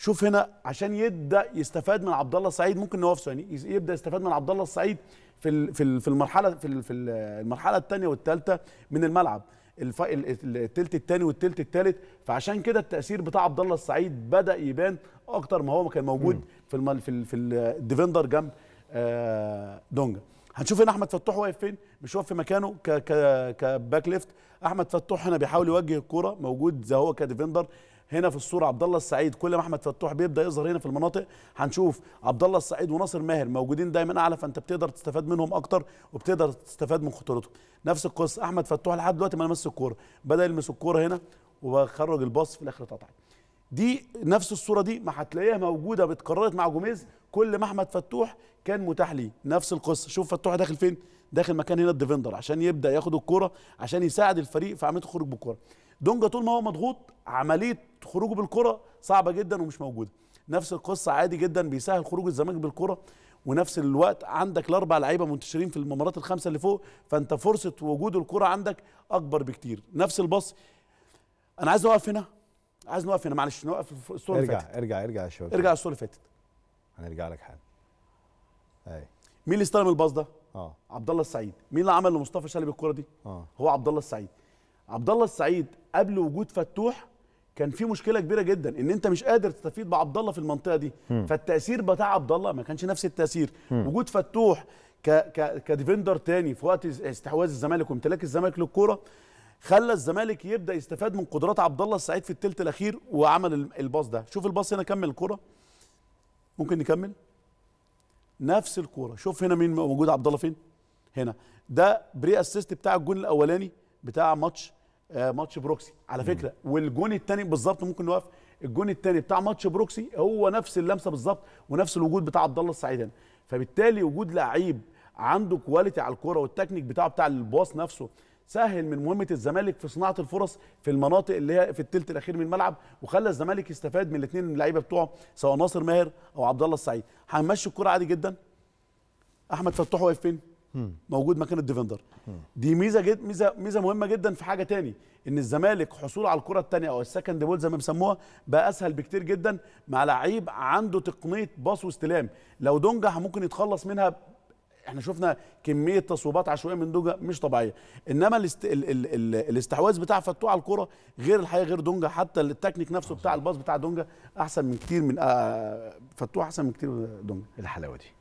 شوف هنا عشان يبدأ يستفاد من عبد الله السعيد ممكن نوقف ثاني. يبدأ يستفاد من عبد الله السعيد في في في المرحلة في في ال- المرحلة الثانية والثالثة من الملعب. الف- ال- ال- التلت الثاني والتلت الثالث. فعشان كده التأثير بتاع عبد الله السعيد بدأ يبان أكتر ما هو كان موجود في في ال defender جنب آه، دونجا. هنشوف هنا أحمد فتوح واقف فين؟ مش واقف في مكانه ك ك ك back left. أحمد فتوح هنا بيحاول يوجه الكورة موجود زي هو ك defender هنا في الصورة عبد الله السعيد. كل ما أحمد فتوح بيبدأ يظهر هنا في المناطق هنشوف عبد الله السعيد وناصر ماهر موجودين دايما أعلى فأنت بتقدر تستفاد منهم أكتر وبتقدر تستفاد من خطورتهم. نفس القصة أحمد فتوح لحد دلوقتي ما لمس الكورة بدأ يلمس الكورة هنا وخرج ال pass في الآخر اتقطعت دي نفس الصورة دي ما هتلاقيها موجودة اتكررت مع جوميز كل ما أحمد فتوح كان متاح ليه. نفس القصة. شوف فتوح داخل فين؟ داخل مكان هنا ال defender عشان يبدأ ياخد الكورة عشان يساعد الفريق في عملية الخروج بالكورة. دونجا طول ما هو مضغوط عملية خروجه بالكورة صعبة جدا ومش موجودة. نفس القصة عادي جدا بيسهل خروج الزمالك بالكورة. ونفس الوقت عندك الأربع لعيبة منتشرين في الممرات الخمسة اللي فوق فأنت فرصة وجود الكورة عندك أكبر بكتير. نفس الباص. أنا عايز نوقف هنا. عايز نوقف هنا. معلش نوقف الصورة اللي ارجع فاتت. ارجع ارجع يا شباب. ارجع الصورة اللي فاتت. هنرجع لك حالا. أي. مين اللي استلم الباص ده؟ آه. عبد الله السعيد. مين اللي عمل لمصطفى شلبي الكوره دي؟ آه. هو عبد الله السعيد. عبد الله السعيد قبل وجود فتوح كان في مشكلة كبيرة جدا إن أنت مش قادر تستفيد بعبد الله في المنطقة دي. فالتأثير بتاع عبد الله ما كانش نفس التأثير. وجود فتوح ك ك كديفندر تاني في وقت استحواذ الزمالك وامتلاك الزمالك للكورة خلى الزمالك يبدأ يستفاد من قدرات عبد الله السعيد في الثلث الأخير وعمل ال- الباص ده. شوف الباص هنا كمل الكورة. ممكن نكمل؟ نفس الكورة. شوف هنا مين موجود عبد الله فين؟ هنا. ده pre assist بتاع الجون الأولاني بتاع ماتش آه ماتش بروكسي. على فكرة والجون الثاني بالظبط ممكن نوقف. الجون الثاني بتاع ماتش بروكسي هو نفس اللمسة بالظبط ونفس الوجود بتاع عبد الله السعيد هنا. فبالتالي وجود لعيب عنده quality على الكورة والتكنيك بتاعه بتاع ال pass نفسه. سهل من مهمة الزمالك في صناعة الفرص في المناطق اللي هي في الثلث الأخير من الملعب وخلى الزمالك يستفاد من الاثنين اللعيبة بتوعه سواء ناصر ماهر أو عبد الله السعيد. هنمشي الكورة عادي جدا. أحمد فتوح واقف فين؟ موجود مكان ال defender. دي ميزة جد ميزة ميزة مهمة جدا في حاجة تاني إن الزمالك حصوله على الكره الثانية أو ال second ball زي ما بيسموها بقى أسهل بكتير جدا مع لعيب عنده تقنية pass واستلام. لو دونجا ممكن يتخلص منها إحنا شفنا كمية تصويبات عشوائية من دونجا مش طبيعية. إنما الاست... ال... ال... ال... الاستحواذ بتاع فتوح على الكره غير الحقيقة غير دونجا حتى التكنيك نفسه بتاع الباص بتاع دونجا أحسن من كتير من آه فتوح أحسن من كتير دونجا. الحلاوة دي.